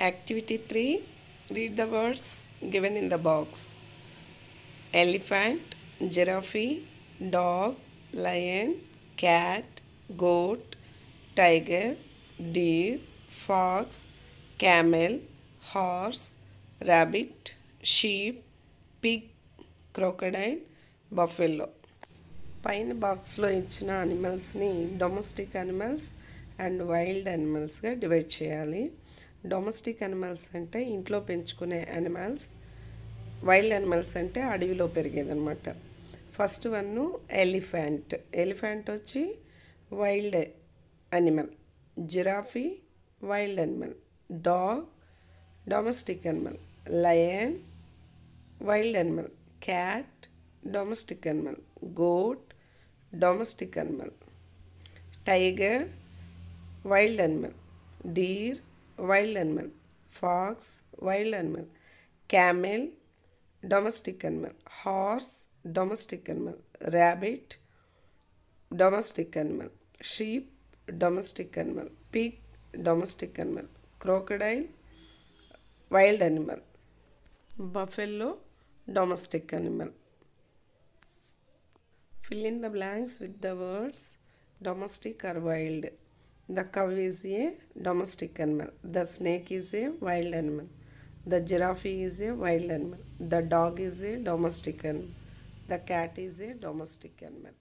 Activity 3 Read the words given in the box elephant, giraffe, dog, lion, cat, goat, tiger, deer, fox, camel, horse, rabbit, sheep, pig, crocodile, buffalo. పైన బాక్స్లో ఇచ్చిన అనిమల్స్ని domestic animals and wild అనిమల్స్గా divide చేయాలి domestic animals అంటే ఇంట్లో పెంచుకునే animals wild animals అంటే అడవిలో పెరిగేదనమాట ఫస్ట్ వన్ ఎలిఫెంట్ ఎలిఫెంట్ వచ్చి wild animal giraffe wild animal dog domestic animal lion wild animal cat domestic animal goat domestic animal tiger wild animal deer wild animal. Fox, wild animal. Camel, domestic animal. Horse, domestic animal. Rabbit, domestic animal. Sheep, domestic animal. Pig, domestic animal. Crocodile, wild animal. Buffalo, domestic animal. Fill in the blanks with the words domestic or wild. The cow is a domestic animal. The snake is a wild animal. The giraffe is a wild animal. The dog is a domestic animal. The cat is a domestic animal.